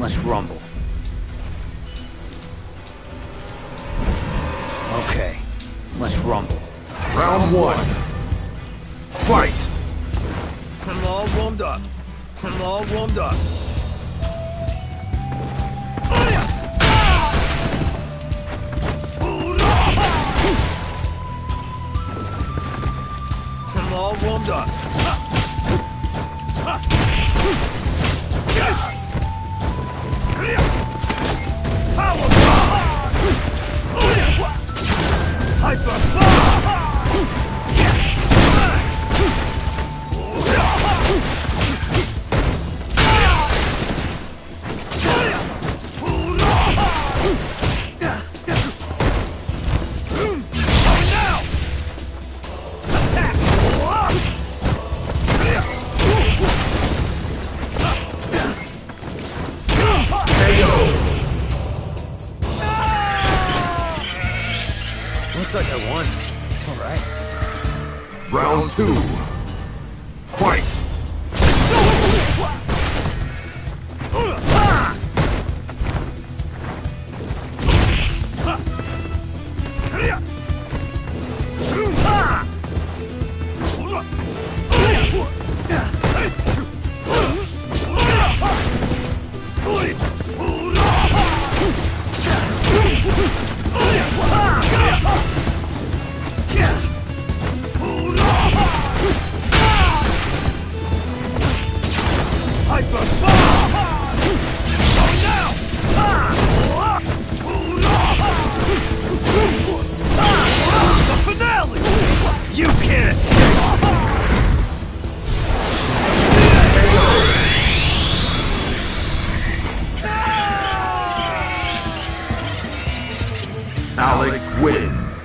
Let's rumble. Okay, let's rumble. Round one. Fight! I'm all warmed up. I'm all warmed up. I'm all warmed up. Looks like I won. Alright. Round two. Fight! Onyx wins.